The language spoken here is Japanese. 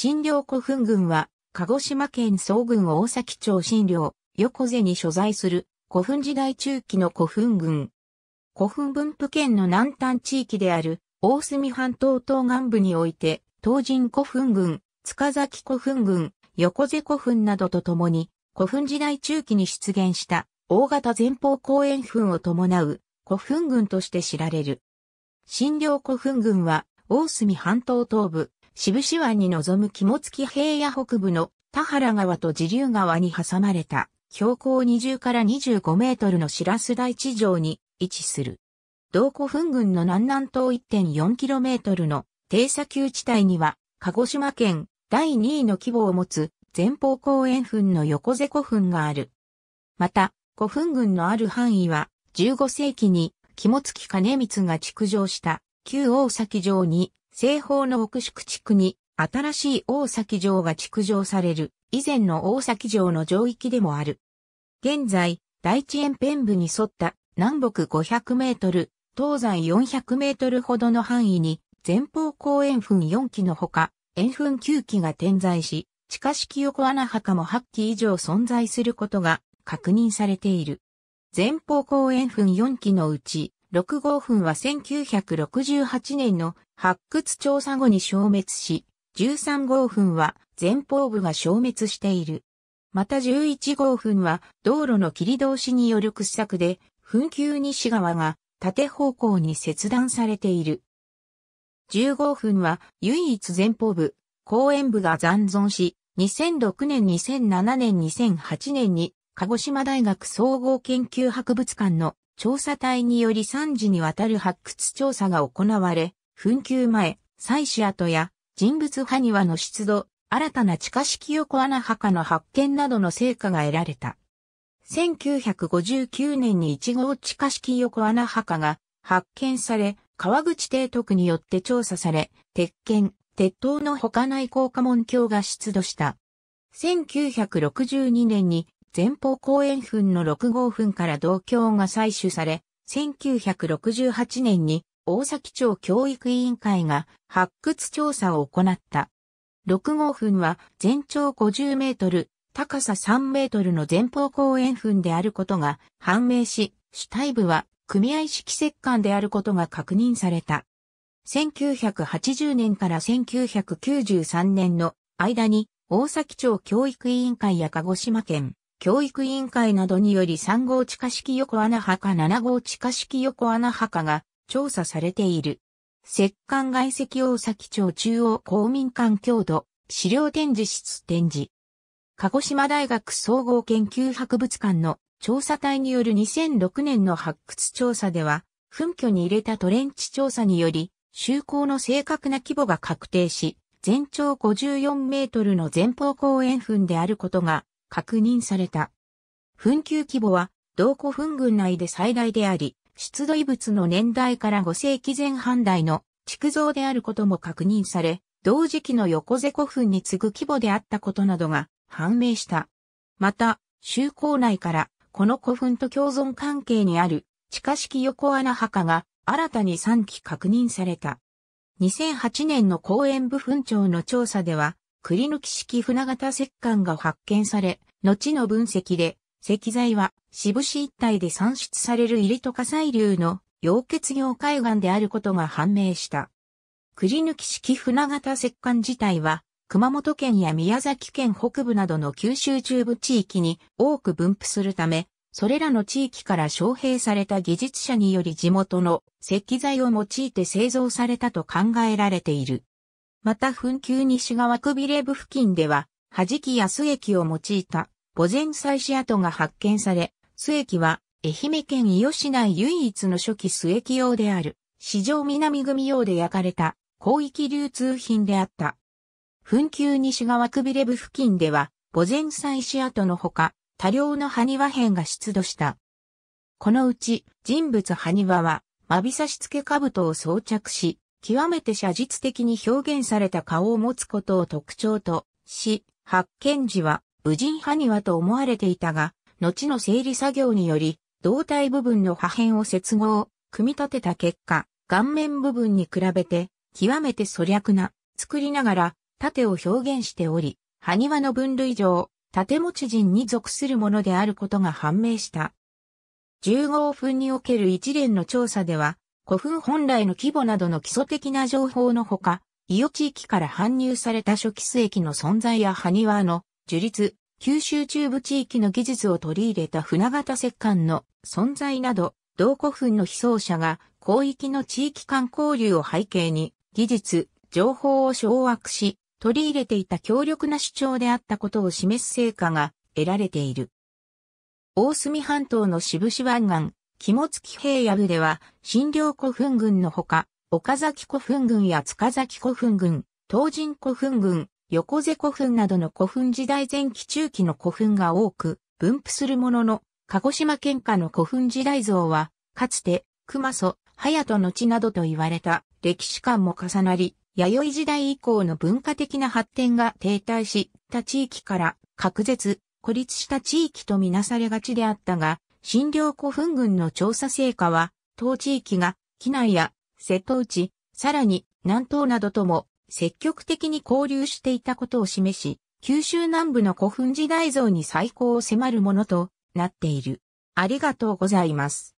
新寮古墳群は、鹿児島県総郡大崎町新寮、横瀬に所在する古墳時代中期の古墳群。古墳分布圏の南端地域である大隅半島東岸部において、東神古墳群、塚崎古墳群、横瀬古墳などとともに、古墳時代中期に出現した大型前方後円墳を伴う古墳群として知られる。新寮古墳群は大隅半島東部、渋市湾に臨む肝付平野北部の田原川と自流川に挟まれた標高20から25メートルの白洲台地上に位置する。同古墳群の南南東 1.4km の低砂丘地帯には、鹿児島県第2位の規模を持つ前方後円墳の横瀬古墳がある。また、古墳群のある範囲は、15世紀に肝付金光が築城した旧大崎城に西方の奥宿地区に新しい大崎城が築城される以前の大崎城の上域でもある。現在、第一円辺部に沿った南北500メートル、東西400メートルほどの範囲に前方後円墳4基のほか、円墳9基が点在し、地下式横穴墓も8基以上存在することが確認されている。前方後円墳4基のうち、6号墳は1968年の発掘調査後に消滅し、13号墳は前方部が消滅している。また11号墳は道路の切り通しによる掘削で、墳丘西側が縦方向に切断されている。10号墳は唯一前方部、後円部が残存し、2006年、2007年、2008年に鹿児島大学総合研究博物館の調査隊により3時にわたる発掘調査が行われ、墳丘前、採取跡や人物埴輪の出土、新たな地下式横穴墓の発見などの成果が得られた。1959年に1号地下式横穴墓が発見され、川口提督によって調査され、鉄剣、鉄塔の他内高架門橋が出土した。1962年に前方後円墳の6号墳から銅鏡が採取され、1968年に大崎町教育委員会が発掘調査を行った。6号墳は全長50メートル、高さ3メートルの前方後円墳であることが判明し、主体部は組合式石棺であることが確認された。1980年から1993年の間に大崎町教育委員会や鹿児島県教育委員会などにより3号地下式横穴墓7号地下式横穴墓が調査されている。石棺外石大崎町中央公民館郷土資料展示室展示。鹿児島大学総合研究博物館の調査隊による2006年の発掘調査では、墳居に入れたトレンチ調査により、周口の正確な規模が確定し、全長54メートルの前方後円墳であることが確認された。墳丘規模は、同古墳群内で最大であり、出土遺物の年代から5世紀前半代の築造であることも確認され、同時期の横瀬古墳に次ぐ規模であったことなどが判明した。また、周口内からこの古墳と共存関係にある地下式横穴墓が新たに3基確認された。2008年の公園部墳長の調査では、くり抜式船型石棺が発見され、後の分析で、石材は渋市一帯で産出される入戸火砕流の溶血用海岸であることが判明した。くり抜き式船型石棺自体は、熊本県や宮崎県北部などの九州中部地域に多く分布するため、それらの地域から招聘された技術者により地元の石材を用いて製造されたと考えられている。また墳丘西側くびれ部付近では、弾きや巣液を用いた墓前採取跡が発見され、巣液は愛媛県伊予市内唯一の初期巣液用である、市場南組用で焼かれた広域流通品であった。墳丘西側くびれ部付近では、墓前採取跡のほか、多量の埴輪片が出土した。このうち、人物埴輪は、まびさし付け兜を装着し、極めて写実的に表現された顔を持つことを特徴とし、発見時は無人埴輪と思われていたが、後の整理作業により、胴体部分の破片を接合、組み立てた結果、顔面部分に比べて、極めて粗略な、作りながら、盾を表現しており、埴輪の分類上、盾持ち人に属するものであることが判明した。1 5分における一連の調査では、古墳本来の規模などの基礎的な情報のほか、伊予地域から搬入された初期末期の存在や埴輪の樹立、九州中部地域の技術を取り入れた船型石棺の存在など、同古墳の被葬者が広域の地域間交流を背景に技術、情報を掌握し、取り入れていた強力な主張であったことを示す成果が得られている。大隅半島の渋市湾岸、肝付平野部では、新寮古墳群のほか、岡崎古墳群や塚崎古墳群、東神古墳群、横瀬古墳などの古墳時代前期中期の古墳が多く分布するものの、鹿児島県下の古墳時代像は、かつて、熊祖、隼人の地などと言われた歴史観も重なり、弥生時代以降の文化的な発展が停滞した地域から隔絶、孤立した地域とみなされがちであったが、新寮古墳群の調査成果は、当地域が、機内や瀬戸内、さらに南東などとも積極的に交流していたことを示し、九州南部の古墳時代像に最高を迫るものとなっている。ありがとうございます。